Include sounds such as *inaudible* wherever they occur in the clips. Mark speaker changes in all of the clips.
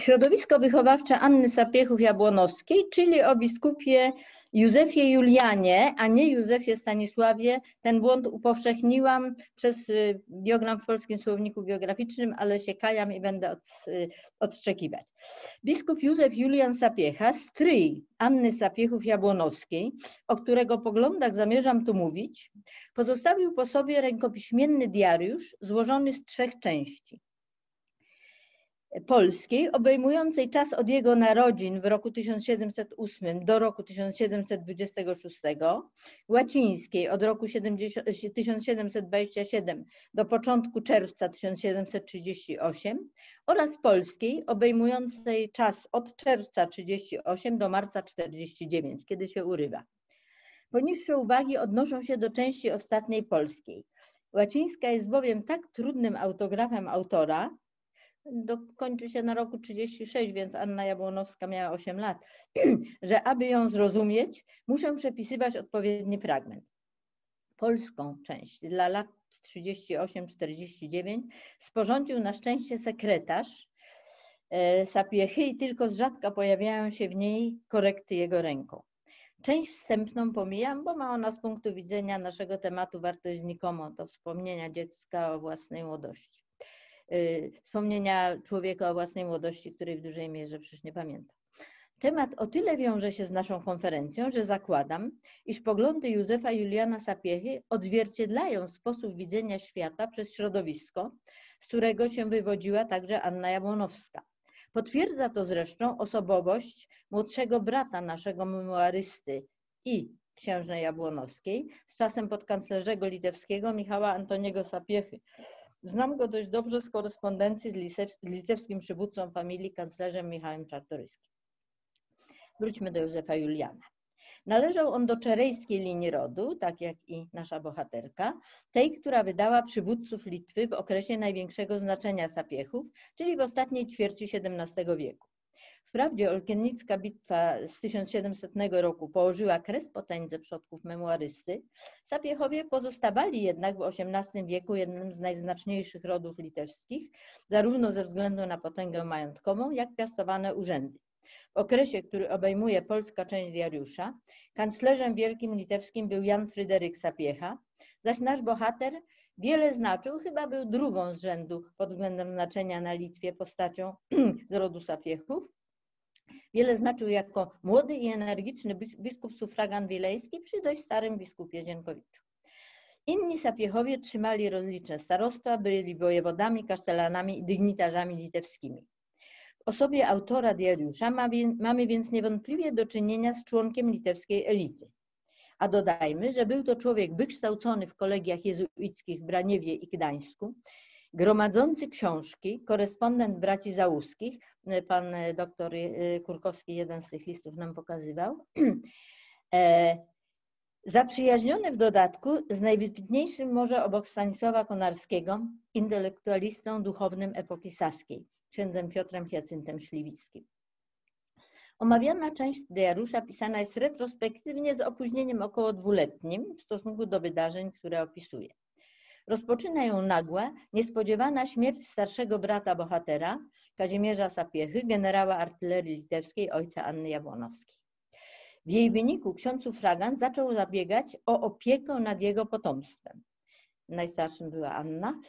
Speaker 1: Środowisko wychowawcze Anny Sapiechów-Jabłonowskiej, czyli o biskupie Józefie Julianie, a nie Józefie Stanisławie. Ten błąd upowszechniłam przez y, biogram w Polskim Słowniku Biograficznym, ale się kajam i będę od, y, odszczekiwać. Biskup Józef Julian Sapiecha, stryj Anny Sapiechów-Jabłonowskiej, o którego poglądach zamierzam tu mówić, pozostawił po sobie rękopiśmienny diariusz złożony z trzech części polskiej, obejmującej czas od jego narodzin w roku 1708 do roku 1726, łacińskiej od roku 1727 do początku czerwca 1738 oraz polskiej obejmującej czas od czerwca 38 do marca 49, kiedy się urywa. Poniższe uwagi odnoszą się do części ostatniej polskiej. Łacińska jest bowiem tak trudnym autografem autora, kończy się na roku 36, więc Anna Jabłonowska miała 8 lat, *clears throat* że aby ją zrozumieć, muszę przepisywać odpowiedni fragment. Polską część dla lat 38-49 sporządził na szczęście sekretarz e, Sapiechy i tylko z rzadka pojawiają się w niej korekty jego ręką. Część wstępną pomijam, bo ma ona z punktu widzenia naszego tematu wartość znikomą, to wspomnienia dziecka o własnej młodości. Y, wspomnienia człowieka o własnej młodości, której w dużej mierze przecież nie pamięta. Temat o tyle wiąże się z naszą konferencją, że zakładam, iż poglądy Józefa Juliana Sapiechy odzwierciedlają sposób widzenia świata przez środowisko, z którego się wywodziła także Anna Jabłonowska. Potwierdza to zresztą osobowość młodszego brata naszego memoarysty i księżnej Jabłonowskiej, z czasem podkanclerzego litewskiego Michała Antoniego Sapiechy, Znam go dość dobrze z korespondencji z litewskim przywódcą familii, kanclerzem Michałem Czartoryskim. Wróćmy do Józefa Juliana. Należał on do czerejskiej linii rodu, tak jak i nasza bohaterka, tej, która wydała przywódców Litwy w okresie największego znaczenia sapiechów, czyli w ostatniej ćwierci XVII wieku. Wprawdzie Olkiennicka bitwa z 1700 roku położyła kres potędze przodków memuarysty, Sapiechowie pozostawali jednak w XVIII wieku jednym z najznaczniejszych rodów litewskich, zarówno ze względu na potęgę majątkową, jak piastowane urzędy. W okresie, który obejmuje polska część diariusza, kanclerzem wielkim litewskim był Jan Fryderyk Sapiecha, zaś nasz bohater wiele znaczył, chyba był drugą z rzędu pod względem znaczenia na Litwie postacią *clears throat* z rodu Sapiechów, Wiele znaczył jako młody i energiczny biskup sufragan wileński przy dość starym biskupie Zienkowiczu. Inni sapiechowie trzymali rozliczne starostwa, byli wojewodami, kasztelanami i dygnitarzami litewskimi. W osobie autora diariusza mamy więc niewątpliwie do czynienia z członkiem litewskiej elity. A dodajmy, że był to człowiek wykształcony w kolegiach jezuickich w Braniewie i Gdańsku, gromadzący książki, korespondent braci Załuskich, pan doktor y, Kurkowski jeden z tych listów nam pokazywał, *clears throat* e, zaprzyjaźniony w dodatku z najwybitniejszym może obok Stanisława Konarskiego intelektualistą duchownym epoki saskiej, księdzem Piotrem Hyacyntem Śliwickim. Omawiana część diarusza pisana jest retrospektywnie z opóźnieniem około dwuletnim w stosunku do wydarzeń, które opisuje. Rozpoczyna ją nagła, niespodziewana śmierć starszego brata bohatera, Kazimierza Sapiechy, generała artylerii litewskiej ojca Anny Jabłonowskiej. W jej wyniku ksiądz sufragan zaczął zabiegać o opiekę nad jego potomstwem. Najstarszym była Anna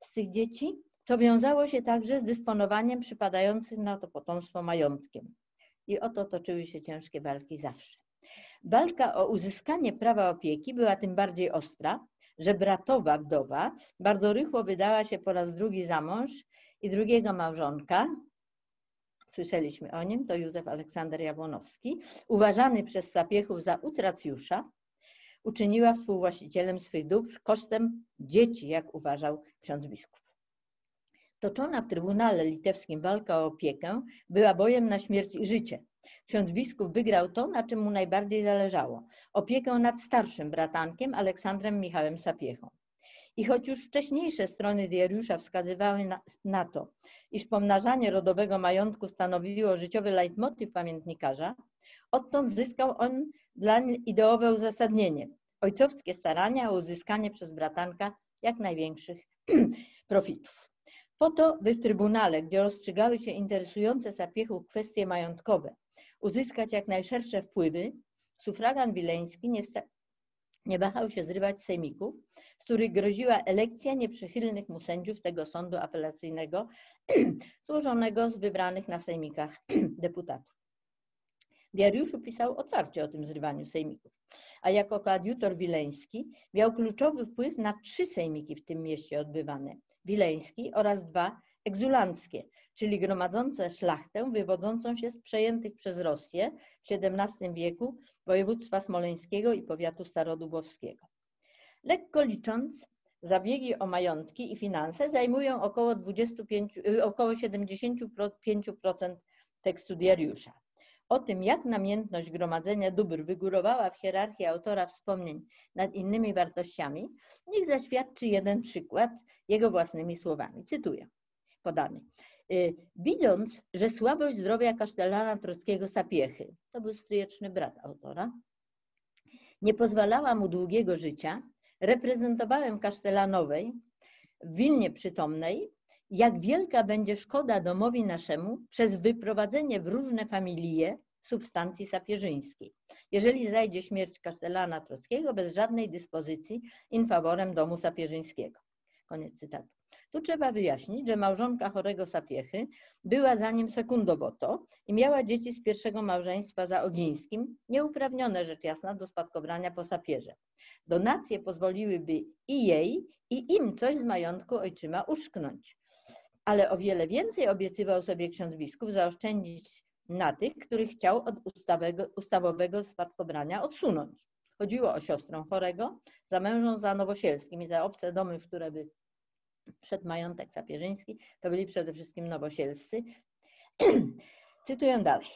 Speaker 1: z tych dzieci, co wiązało się także z dysponowaniem przypadającym na to potomstwo majątkiem. I oto toczyły się ciężkie walki zawsze. Walka o uzyskanie prawa opieki była tym bardziej ostra, że bratowa wdowa bardzo rychło wydała się po raz drugi za mąż i drugiego małżonka, słyszeliśmy o nim, to Józef Aleksander Jabłonowski, uważany przez Sapiechów za utracjusza, uczyniła współwłaścicielem swych dóbr kosztem dzieci, jak uważał ksiądz biskup. Toczona w Trybunale Litewskim walka o opiekę była bojem na śmierć i życie. Ksiądz biskup wygrał to, na czym mu najbardziej zależało opiekę nad starszym bratankiem Aleksandrem Michałem Sapiechą. I choć już wcześniejsze strony diariusza wskazywały na, na, to, iż pomnażanie rodowego majątku stanowiło życiowy leitmotiv pamiętnikarza, odtąd zyskał on dla ideowe uzasadnienie. Ojcowskie starania o uzyskanie przez bratanka jak największych *clears throat* profitów. Po to, by w Trybunale, gdzie rozstrzygały się interesujące Sapiechów kwestie majątkowe, uzyskać jak najszersze wpływy, sufragan wileński nie, nie wahał się zrywać sejmików, z których groziła elekcja nieprzychylnych mu sędziów tego sądu apelacyjnego, *clears throat* złożonego z wybranych na sejmikach *clears throat* deputatów. Diariuszu pisał otwarcie o tym zrywaniu sejmików, a jako koadjutor wileński miał kluczowy wpływ na trzy sejmiki w tym mieście odbywane, wileński oraz dwa egzulanckie, czyli gromadzące szlachtę wywodzącą się z przejętych przez Rosję w XVII wieku województwa smoleńskiego i powiatu starodubowskiego. Lekko licząc, zabiegi o majątki i finanse zajmują około, 25, y, około 75% tekstu diariusza. O tym, jak namiętność gromadzenia dóbr wygórowała w hierarchii autora wspomnień nad innymi wartościami, niech zaświadczy jeden przykład jego własnymi słowami. Cytuję podany. Y, widząc, że słabość zdrowia kasztelana Trockiego Sapiechy, to był stryjeczny brat autora, nie pozwalała mu długiego życia, reprezentowałem kasztelanowej w Wilnie przytomnej, jak wielka będzie szkoda domowi naszemu przez wyprowadzenie w różne familie substancji sapieżyńskiej, jeżeli zajdzie śmierć kasztelana Trockiego bez żadnej dyspozycji in favorem domu sapieżyńskiego. Koniec cytatu. Tu trzeba wyjaśnić, że małżonka chorego Sapiechy była za nim sekundoboto i miała dzieci z pierwszego małżeństwa za Ogińskim, nieuprawnione rzecz jasna do spadkobrania po sapierze. Donacje pozwoliłyby i jej, i im coś z majątku ojczyma uszknąć. Ale o wiele więcej obiecywał sobie ksiądz biskup zaoszczędzić na tych, których chciał od ustawowego spadkobrania odsunąć. Chodziło o siostrę chorego, za mężą za Nowosielskim i za obce domy, w które by przed majątek sapieżyński, to byli przede wszystkim nowosielscy. *clears throat* Cytuję dalej.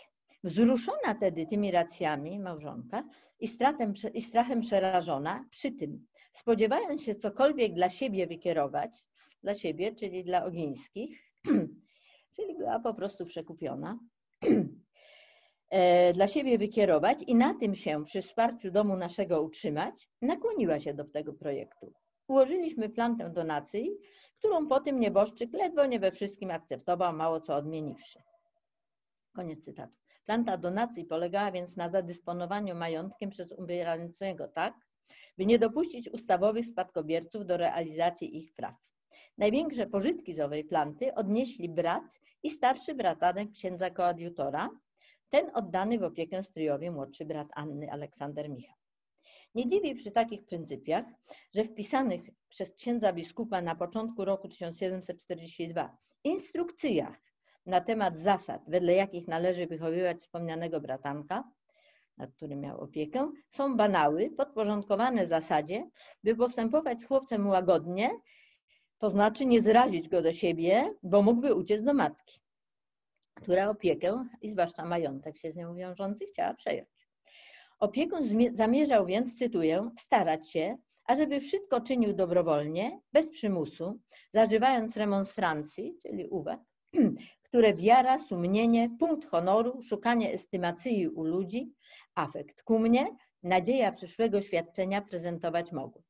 Speaker 1: Wzruszona tedy tymi racjami małżonka i, stratem, i strachem przerażona, przy tym spodziewając się cokolwiek dla siebie wykierować, dla siebie, czyli dla Ogińskich, *clears throat* czyli była po prostu przekupiona, *clears throat* e, dla siebie wykierować i na tym się przy wsparciu domu naszego utrzymać, nakłoniła się do tego projektu. Ułożyliśmy plantę donacji, którą po tym nieboszczyk ledwo nie we wszystkim akceptował, mało co odmieniwszy. Koniec cytatu. Planta donacji polegała więc na zadysponowaniu majątkiem przez umierającego tak, by nie dopuścić ustawowych spadkobierców do realizacji ich praw. Największe pożytki z owej planty odnieśli brat i starszy bratanek księdza koadjutora, ten oddany w opiekę stryjowi młodszy brat Anny Aleksander Michał. Nie dziwi przy takich pryncypiach, że wpisanych przez księdza biskupa na początku roku 1742 instrukcjach na temat zasad, wedle jakich należy wychowywać wspomnianego bratanka, nad którym miał opiekę, są banały, podporządkowane zasadzie, by postępować z chłopcem łagodnie, to znaczy nie zrazić go do siebie, bo mógłby uciec do matki, która opiekę i zwłaszcza majątek się z nią wiążący chciała przejąć. Opiekun zamierzał więc, cytuję, starać się, ażeby wszystko czynił dobrowolnie, bez przymusu, zażywając remonstrancji, czyli uwag, *clears throat* które wiara, sumienie, punkt honoru, szukanie estymacji u ludzi, afekt ku mnie, nadzieja przyszłego świadczenia prezentować mogły.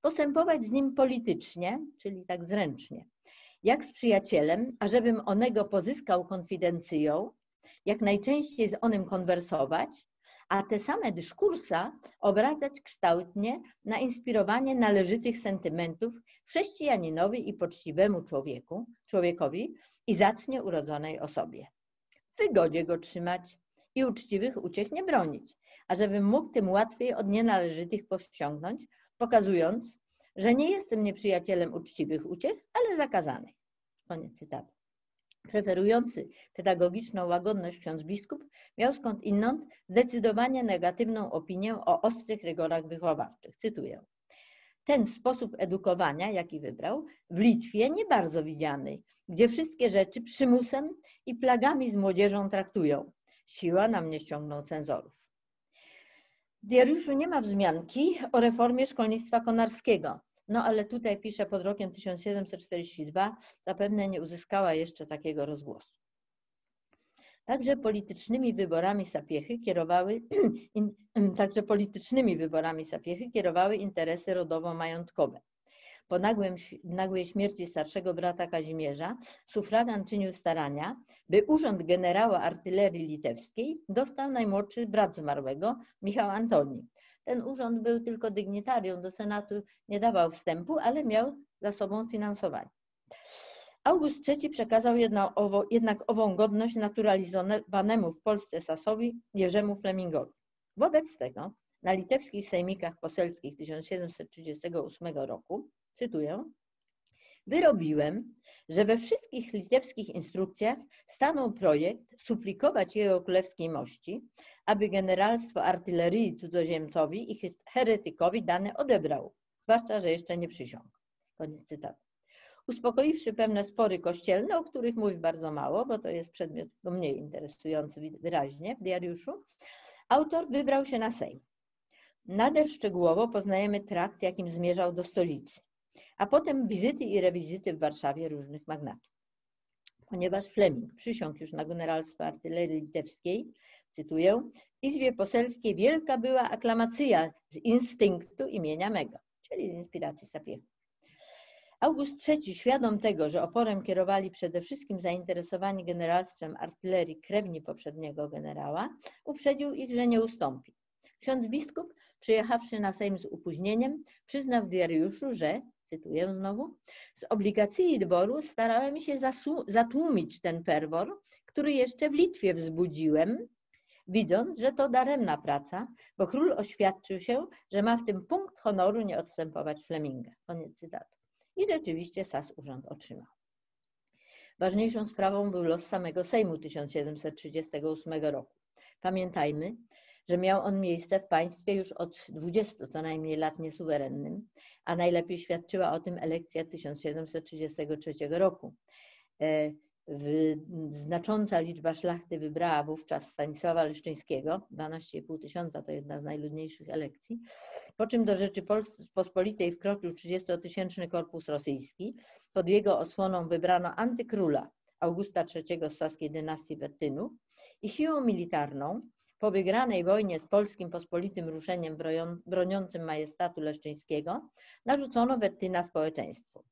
Speaker 1: Postępować z nim politycznie, czyli tak zręcznie, jak z przyjacielem, ażebym onego pozyskał konfidencją, jak najczęściej z onym konwersować, a te same dyskursa obracać kształtnie na inspirowanie należytych sentymentów chrześcijaninowi i poczciwemu człowieku, człowiekowi i zacznie urodzonej osobie. W wygodzie go trzymać i uczciwych uciech nie bronić, ażeby mógł tym łatwiej od nienależytych powściągnąć, pokazując, że nie jestem nieprzyjacielem uczciwych uciech, ale zakazanych. Koniec cytatu. Preferujący pedagogiczną łagodność ksiądz biskup miał skąd inąd zdecydowanie negatywną opinię o ostrych rygorach wychowawczych. Cytuję. Ten sposób edukowania, jaki wybrał, w Litwie nie bardzo widziany, gdzie wszystkie rzeczy przymusem i plagami z młodzieżą traktują. Siła na mnie ściągnął cenzorów. W diariuszu nie ma wzmianki o reformie szkolnictwa konarskiego, no ale tutaj pisze pod rokiem 1742, zapewne nie uzyskała jeszcze takiego rozgłosu. Także politycznymi wyborami Sapiechy kierowały, *clears throat* także politycznymi wyborami Sapiechy kierowały interesy rodowo-majątkowe. po nagłym, nagłej śmierci starszego brata Kazimierza, sufragan czynił starania, by urząd generała artylerii litewskiej dostał najmłodszy brat zmarłego, Michał Antoni. Ten urząd był tylko dygnitarią, do Senatu nie dawał wstępu, ale miał za sobą finansowanie. August III przekazał jednak ową godność naturalizowanemu w Polsce Sasowi Jerzemu Flemingowi. Wobec tego na litewskich sejmikach poselskich 1738 roku, cytuję, wyrobiłem, że we wszystkich litewskich instrukcjach stanął projekt suplikować jego królewskiej mości, aby generalstwo artylerii cudzoziemcowi i heretykowi dane odebrał, zwłaszcza, że jeszcze nie przysiągł. Koniec cytatu. Uspokoiwszy pewne spory kościelne, o których mówi bardzo mało, bo to jest przedmiot mniej interesujący wyraźnie w diariuszu, autor wybrał się na Sejm. Nader szczegółowo poznajemy trakt, jakim zmierzał do stolicy, a potem wizyty i rewizyty w Warszawie różnych magnatów. Ponieważ Fleming przysiągł już na generalstwo artylerii litewskiej, cytuję, w Izbie Poselskiej wielka była aklamacja z instynktu imienia mego, czyli z inspiracji Sapiechów. August III, świadom tego, że oporem kierowali przede wszystkim zainteresowani generalstwem artylerii krewni poprzedniego generała, uprzedził ich, że nie ustąpi. Ksiądz biskup, przyjechawszy na Sejm z opóźnieniem, przyznał w diariuszu, że, cytuję znowu, z obligacji dworu starałem się zatłumić ten ferwor, który jeszcze w Litwie wzbudziłem, widząc, że to daremna praca, bo król oświadczył się, że ma w tym punkt honoru nie odstępować Fleminga. Koniec cytatu. I rzeczywiście Sas urząd otrzymał. Ważniejszą sprawą był los samego Sejmu 1738 roku. Pamiętajmy, że miał on miejsce w państwie już od 20 co najmniej lat niesuwerennym, a najlepiej świadczyła o tym elekcja 1733 roku. E, znacząca liczba szlachty wybrała wówczas Stanisława Leszczyńskiego, 12,5 tysiąca to jedna z najludniejszych elekcji, po czym do Rzeczypospolitej wkroczył 30-tysięczny korpus rosyjski. Pod jego osłoną wybrano antykróla Augusta III z saskiej dynastii Wettynów i siłą militarną po wygranej wojnie z polskim pospolitym ruszeniem broniącym majestatu leszczyńskiego narzucono Wettyna społeczeństwu.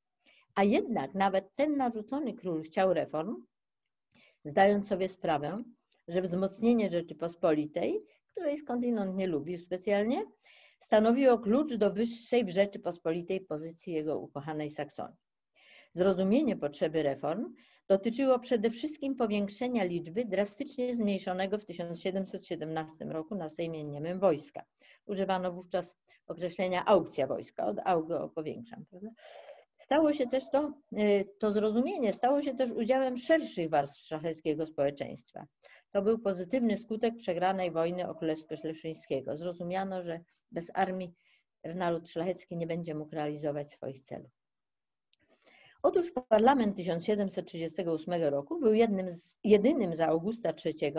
Speaker 1: A jednak nawet ten narzucony król chciał reform, zdając sobie sprawę, że wzmocnienie Rzeczypospolitej, której skądinąd nie lubił specjalnie, stanowiło klucz do wyższej w Rzeczypospolitej pozycji jego ukochanej Saksonii. Zrozumienie potrzeby reform dotyczyło przede wszystkim powiększenia liczby drastycznie zmniejszonego w 1717 roku na Sejmie Niemym wojska. Używano wówczas określenia aukcja wojska, od augo powiększam, prawda? Stało się też to, y, to zrozumienie stało się też udziałem szerszych warstw szlacheckiego społeczeństwa. To był pozytywny skutek przegranej wojny o Królestwo Szleszyńskiego. Zrozumiano, że bez armii naród szlachecki nie będzie mógł realizować swoich celów. Otóż parlament 1738 roku był jednym z, jedynym za Augusta III,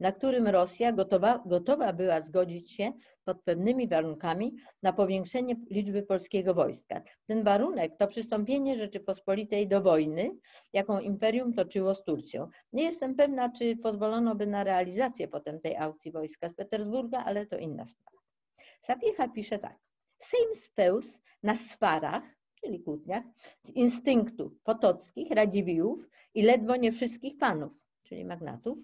Speaker 1: na którym Rosja gotowa, gotowa była zgodzić się pod pewnymi warunkami na powiększenie liczby polskiego wojska. Ten warunek to przystąpienie Rzeczypospolitej do wojny, jaką imperium toczyło z Turcją. Nie jestem pewna, czy pozwolono by na realizację potem tej aukcji wojska z Petersburga, ale to inna sprawa. Sapiecha pisze tak. Sejm spełzł na swarach, czyli kłótniach, z instynktu potockich, radziwiłów i ledwo nie wszystkich panów, czyli magnatów,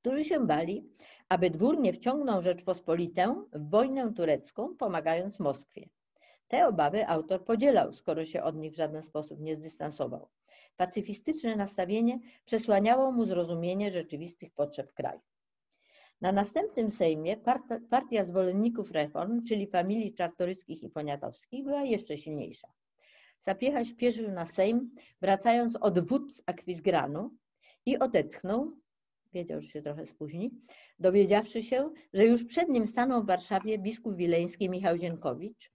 Speaker 1: którzy się bali, aby dwór nie wciągnął Rzeczpospolitę w wojnę turecką, pomagając Moskwie. Te obawy autor podzielał, skoro się od nich w żaden sposób nie zdystansował. Pacyfistyczne nastawienie przesłaniało mu zrozumienie rzeczywistych potrzeb kraju. Na następnym Sejmie partia zwolenników reform, czyli familii czartoryskich i poniatowskich, była jeszcze silniejsza. Sapiecha śpieszył na Sejm, wracając od wód z Akwizgranu i odetchnął, wiedział, że się trochę spóźni, dowiedziawszy się, że już przed nim stanął w Warszawie biskup wileński Michał Zienkowicz,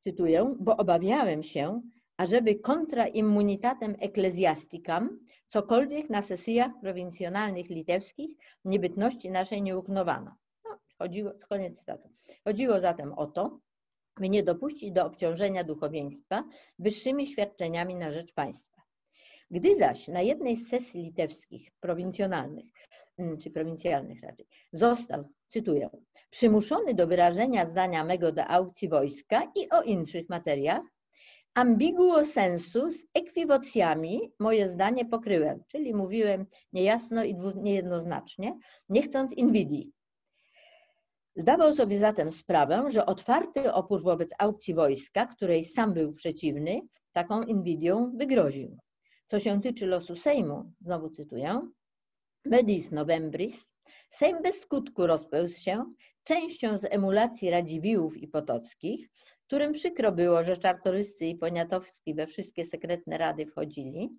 Speaker 1: cytuję, bo obawiałem się, ażeby kontra immunitatem ecclesiasticam cokolwiek na sesjach prowincjonalnych litewskich niebytności naszej nie uknowano. No, chodziło, koniec cytatu. Chodziło zatem o to, by nie dopuścić do obciążenia duchowieństwa wyższymi świadczeniami na rzecz państwa. Gdy zaś na jednej z sesji litewskich prowincjonalnych, mm, czy prowincjalnych raczej, został, cytuję, przymuszony do wyrażenia zdania mego do aukcji wojska i o innych materiach, ambiguo sensus ekwivocjami moje zdanie pokryłem, czyli mówiłem niejasno i niejednoznacznie, nie chcąc inwidii. Zdawał sobie zatem sprawę, że otwarty opór wobec aukcji wojska, której sam był przeciwny, taką inwidią wygroził. Co się tyczy losu Sejmu, znowu cytuję, medis novembris, Sejm bez skutku rozpełzł się, częścią z emulacji Radziwiłłów i Potockich, którym przykro było, że Czartoryscy i Poniatowski we wszystkie sekretne rady wchodzili,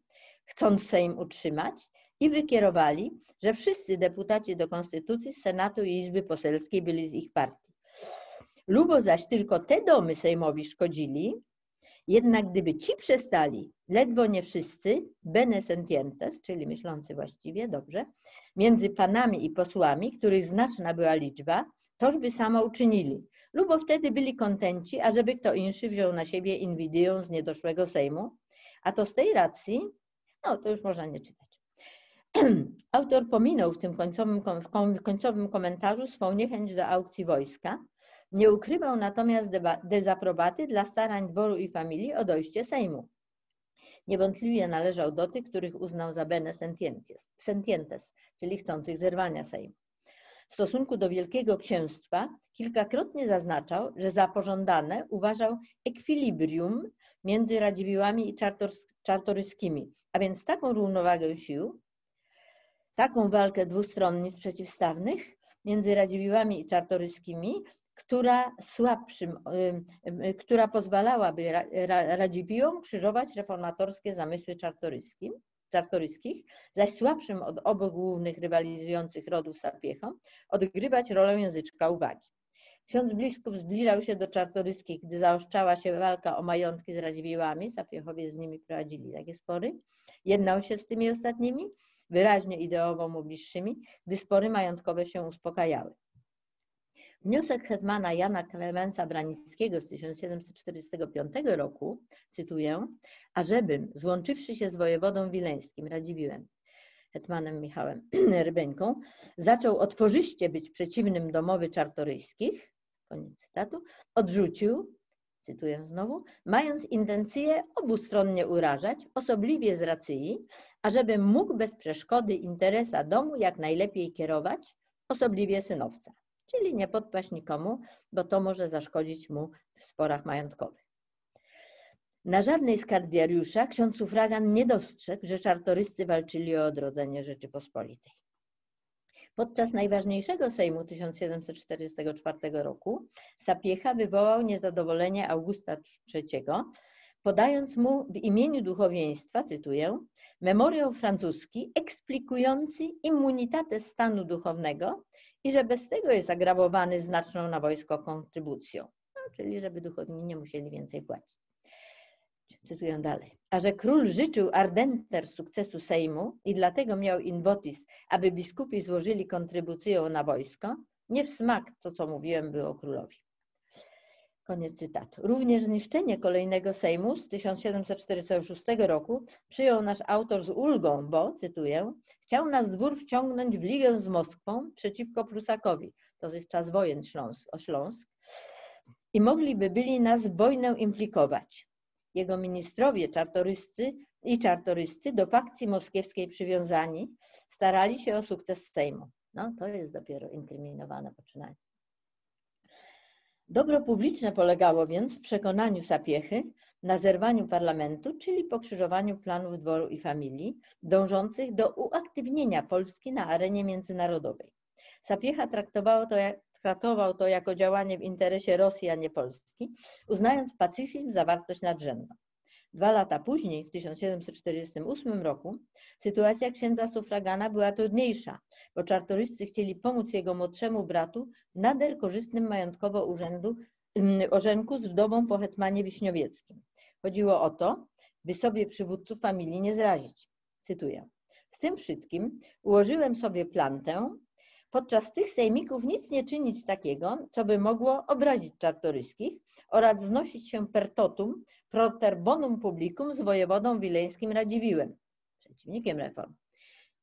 Speaker 1: chcąc Sejm utrzymać i wykierowali, że wszyscy deputaci do Konstytucji, Senatu i Izby Poselskiej byli z ich partii. Lubo zaś tylko te domy Sejmowi szkodzili, jednak gdyby ci przestali, ledwo nie wszyscy, bene sentientes, czyli myślący właściwie, dobrze, między panami i posłami, których znaczna była liczba, toż by samo uczynili. Lubo wtedy byli kontenci, ażeby kto inszy wziął na siebie inwidię z niedoszłego Sejmu, a to z tej racji, no to już można nie czytać. *clears throat* Autor pominął w tym końcowym, końcowym komentarzu swą niechęć do aukcji wojska, nie ukrywał natomiast dezaprobaty dla starań dworu i familii o dojście Sejmu. Niewątpliwie należał do tych, których uznał za bene sentientes, sentientes czyli chcących zerwania Sejmu. W stosunku do Wielkiego Księstwa kilkakrotnie zaznaczał, że za pożądane uważał ekwilibrium między Radziwiłłami i Czartoryskimi, a więc taką równowagę sił, taką walkę dwustronnic przeciwstawnych między Radziwiłłami i Czartoryskimi, która słabszym, która pozwalałaby Radziwiłłom krzyżować reformatorskie zamysły czartoryskim, czartoryskich, zaś słabszym od obu głównych rywalizujących rodów sapiechom odgrywać rolę języczka uwagi. Ksiądz biskup zbliżał się do czartoryskich, gdy zaoszczała się walka o majątki z Radziwiłłami, sapiechowie z nimi prowadzili takie spory, jednał się z tymi ostatnimi, wyraźnie ideowo mu bliższymi, gdy spory majątkowe się uspokajały. Wniosek hetmana Jana Klemensa Branickiego z 1745 roku, cytuję, ażebym, złączywszy się z wojewodą wileńskim, Radziwiłem, hetmanem Michałem *clears throat* Rybeńką, zaczął otworzyście być przeciwnym domowy czartoryjskich, koniec cytatu, odrzucił, cytuję znowu, mając intencję obustronnie urażać, osobliwie z racji, ażebym mógł bez przeszkody interesa domu jak najlepiej kierować, osobliwie synowca czyli nie podpaść nikomu, bo to może zaszkodzić mu w sporach majątkowych. Na żadnej z kardiariuszach ksiądz sufragan nie dostrzegł, że czartoryscy walczyli o odrodzenie Rzeczypospolitej. Podczas najważniejszego Sejmu 1744 roku Sapiecha wywołał niezadowolenie Augusta III, podając mu w imieniu duchowieństwa, cytuję, memoriał francuski eksplikujący immunitatę stanu duchownego i że bez tego jest agrawowany znaczną na wojsko kontrybucją, no, czyli żeby duchowni nie musieli więcej płacić. Cytuję dalej. A że król życzył ardenter sukcesu Sejmu i dlatego miał invotis, aby biskupi złożyli kontrybucję na wojsko, nie w smak to, co mówiłem, było królowi. Koniec cytatu. Również zniszczenie kolejnego Sejmu z 1746 roku przyjął nasz autor z ulgą, bo, cytuję, chciał nas dwór wciągnąć w ligę z Moskwą przeciwko Prusakowi. To jest czas wojen Śląsk, o Śląsk. I mogliby byli nas w wojnę implikować. Jego ministrowie czartoryscy i czartoryscy do fakcji moskiewskiej przywiązani starali się o sukces Sejmu. No to jest dopiero inkryminowane poczynanie. Dobro publiczne polegało więc w przekonaniu Sapiechy na zerwaniu parlamentu, czyli pokrzyżowaniu planów dworu i familii, dążących do uaktywnienia Polski na arenie międzynarodowej. Sapiecha traktował to, traktował to jako działanie w interesie Rosji, a nie Polski, uznając pacyfizm za wartość nadrzędną. Dwa lata później, w 1748 roku, sytuacja księdza sufragana była trudniejsza, bo czartoryscy chcieli pomóc jego młodszemu bratu w nader korzystnym majątkowo urzędu, mm, orzenku z wdową po hetmanie wiśniowieckim. Chodziło o to, by sobie przywódców familii nie zrazić. Cytuję. Z tym wszystkim ułożyłem sobie plantę, podczas tych sejmików nic nie czynić takiego, co by mogło obrazić czartoryskich oraz znosić się per totum proter bonum publicum z wojewodą wileńskim Radziwiłem, przeciwnikiem reform.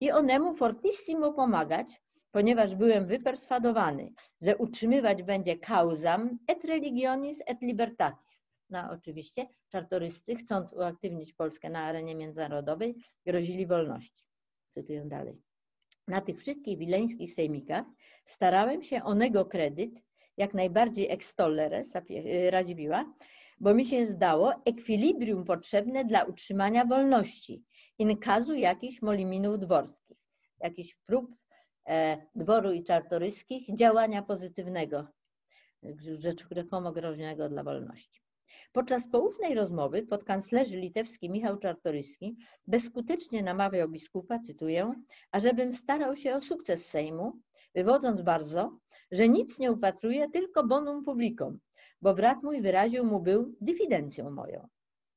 Speaker 1: I onemu fortissimo pomagać, ponieważ byłem wyperswadowany, że utrzymywać będzie causam et religionis et libertatis, No oczywiście czartoryscy, chcąc uaktywnić Polskę na arenie międzynarodowej, grozili wolności. Cytuję dalej. Na tych wszystkich wileńskich sejmikach starałem się onego kredyt jak najbardziej extollere, Radziwiła, bo mi się zdało ekwilibrium potrzebne dla utrzymania wolności in casu jakichś moliminów dworskich, jakichś prób e, dworu i czartoryskich działania pozytywnego, rzekomo groźnego dla wolności. Podczas poufnej rozmowy podkanclerzy litewski Michał Czartoryski bezskutecznie namawiał biskupa, cytuję, ażebym starał się o sukces Sejmu, wywodząc bardzo, że nic nie upatruje, tylko bonum publicum, bo brat mój wyraził mu był dyfidencją moją.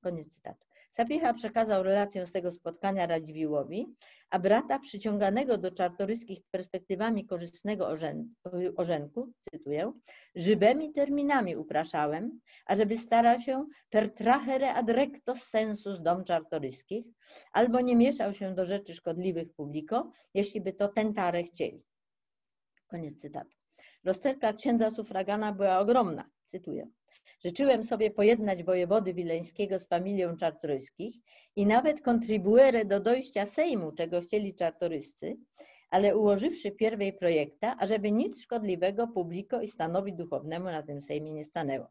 Speaker 1: Koniec cytatu. Sapiecha przekazał relację z tego spotkania Radziwiłowi, a brata przyciąganego do czartoryskich perspektywami korzystnego orzenku, cytuję, żywymi terminami upraszałem, ażeby starał się per trahere ad recto sensus dom czartoryskich, albo nie mieszał się do rzeczy szkodliwych publiko, jeśli by to tentare chcieli. Koniec cytatu. Rozterka księdza sufragana była ogromna, cytuję. Życzyłem sobie pojednać wojewody wileńskiego z familią czartoryskich i nawet kontribuere do dojścia Sejmu, czego chcieli czartoryscy, ale ułożywszy pierwej projekta, ażeby nic szkodliwego publiko i stanowi duchownemu na tym Sejmie nie stanęło.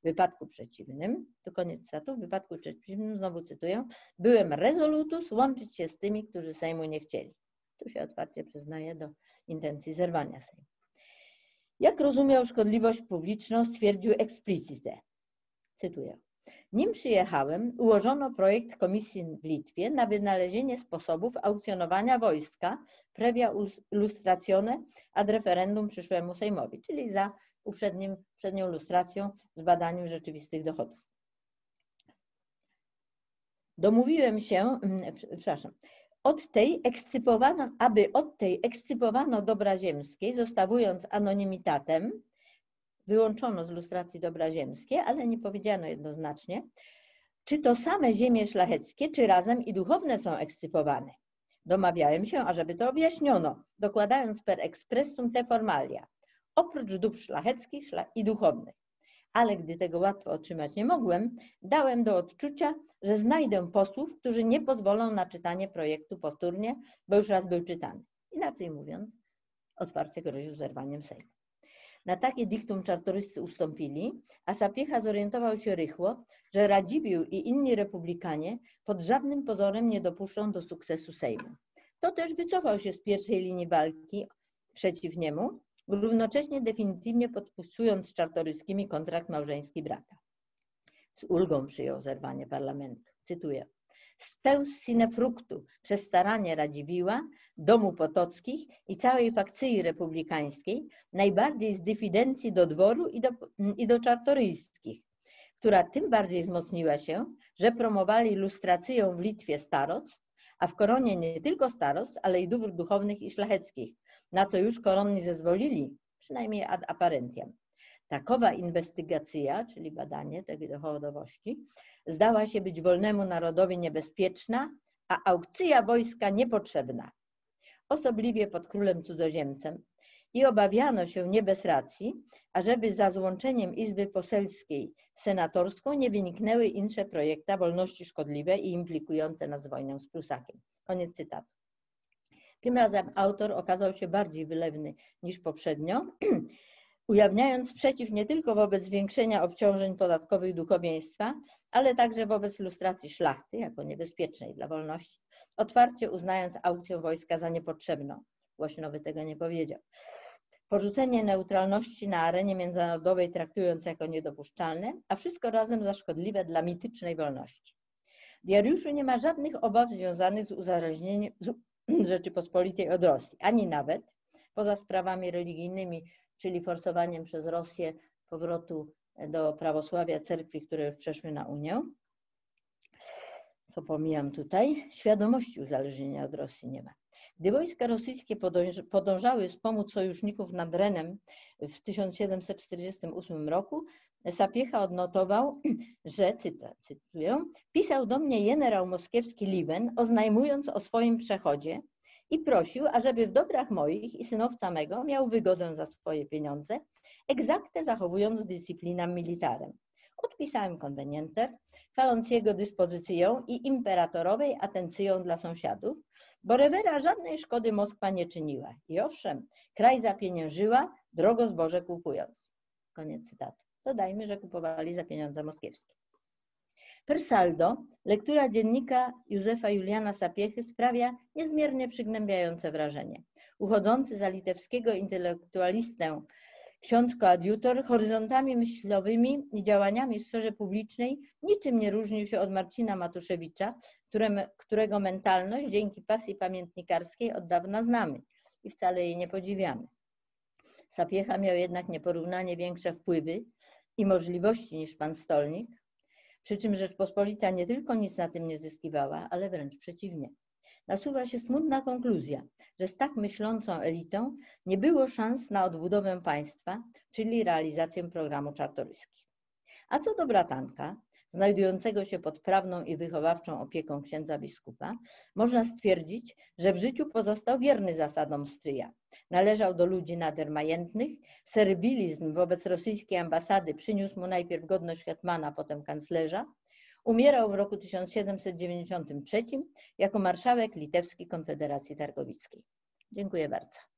Speaker 1: W wypadku przeciwnym, to koniec cytatu, w wypadku przeciwnym, znowu cytuję, byłem rezolutus łączyć się z tymi, którzy Sejmu nie chcieli. Tu się otwarcie przyznaje do intencji zerwania Sejmu. Jak rozumiał szkodliwość publiczną, stwierdził explicite. Cytuję. Nim przyjechałem, ułożono projekt komisji w Litwie na wynalezienie sposobów aukcjonowania wojska previa lustracjone ad referendum przyszłemu Sejmowi, czyli za uprzednim, uprzednią lustracją z badaniem rzeczywistych dochodów. Domówiłem się, mm, przepraszam, od tej ekscypowano, aby od tej ekscypowano dobra ziemskiej, zostawując anonimitatem, wyłączono z lustracji dobra ziemskie, ale nie powiedziano jednoznacznie, czy to same ziemie szlacheckie, czy razem i duchowne są ekscypowane. Domawiałem się, ażeby to objaśniono, dokładając per expressum te formalia, oprócz dóbr szlacheckich i duchownych ale gdy tego łatwo otrzymać nie mogłem, dałem do odczucia, że znajdę posłów, którzy nie pozwolą na czytanie projektu powtórnie, bo już raz był czytany. Inaczej mówiąc, otwarcie groził zerwaniem Sejmu. Na takie diktum czartoryscy ustąpili, a Sapiecha zorientował się rychło, że Radziwił i inni republikanie pod żadnym pozorem nie dopuszczą do sukcesu Sejmu. To też wycofał się z pierwszej linii walki przeciw niemu równocześnie definitywnie podpisując z Czartoryskimi kontrakt małżeński brata. Z ulgą przyjął zerwanie parlamentu. Cytuję. Spełz sine fructu przez staranie Radziwiła, domu Potockich i całej fakcji republikańskiej, najbardziej z dyfidencji do dworu i do, i do czartoryjskich, która tym bardziej wzmocniła się, że promowali lustrację w Litwie staroc, a w koronie nie tylko staroc, ale i dóbr duchownych i szlacheckich, na co już koronni zezwolili, przynajmniej ad apparentiam. Takowa inwestygacja, czyli badanie tej dochodowości, zdała się być wolnemu narodowi niebezpieczna, a aukcja wojska niepotrzebna. Osobliwie pod królem cudzoziemcem i obawiano się nie bez racji, ażeby za złączeniem Izby Poselskiej senatorską nie wyniknęły insze projekta wolności szkodliwe i implikujące nas wojnę z Prusakiem. Koniec cytatu. Tym razem autor okazał się bardziej wylewny niż poprzednio, *clears throat* ujawniając sprzeciw nie tylko wobec zwiększenia obciążeń podatkowych duchowieństwa, ale także wobec lustracji szlachty jako niebezpiecznej dla wolności, otwarcie uznając aukcję wojska za niepotrzebną. Głośnowy tego nie powiedział. Porzucenie neutralności na arenie międzynarodowej traktując jako niedopuszczalne, a wszystko razem za szkodliwe dla mitycznej wolności. W Jariuszu nie ma żadnych obaw związanych z uzależnieniem, *clears throat* Rzeczypospolitej od Rosji, ani nawet poza sprawami religijnymi, czyli forsowaniem przez Rosję powrotu do prawosławia cerkwi, które już przeszły na Unię. Co pomijam tutaj, świadomości uzależnienia od Rosji nie ma. Gdy wojska rosyjskie podążały wspomóc sojuszników nad Renem w 1748 roku, Sapiecha odnotował, *clears throat* że, cytuję, pisał do mnie generał moskiewski Liwen, oznajmując o swoim przechodzie i prosił, ażeby w dobrach moich i synowca mego miał wygodę za swoje pieniądze, egzaktę zachowując dyscyplinę militarem. Odpisałem konwenienter, chwaląc jego dyspozycją i imperatorowej atencją dla sąsiadów, bo rewera żadnej szkody Moskwa nie czyniła. I owszem, kraj zapieniężyła, drogo zboże kupując. Koniec cytatu. Dodajmy, że kupowali za pieniądze moskiewskie. Per saldo, lektura dziennika Józefa Juliana Sapiechy sprawia niezmiernie przygnębiające wrażenie. Uchodzący za litewskiego intelektualistę ksiądz koadjutor horyzontami myślowymi i działaniami w sferze publicznej niczym nie różnił się od Marcina Matuszewicza, którego mentalność dzięki pasji pamiętnikarskiej od dawna znamy i wcale jej nie podziwiamy. Sapiecha miał jednak nieporównanie większe wpływy i możliwości niż pan Stolnik, przy czym Rzeczpospolita nie tylko nic na tym nie zyskiwała, ale wręcz przeciwnie. Nasuwa się smutna konkluzja, że z tak myślącą elitą nie było szans na odbudowę państwa, czyli realizację programu Czartoryski. A co do bratanka, znajdującego się pod prawną i wychowawczą opieką księdza biskupa, można stwierdzić, że w życiu pozostał wierny zasadom stryja. Należał do ludzi nader majętnych, serbilizm wobec rosyjskiej ambasady przyniósł mu najpierw godność hetmana, potem kanclerza, Umierał w roku 1793 jako marszałek litewskiej Konfederacji Targowickiej. Dziękuję bardzo.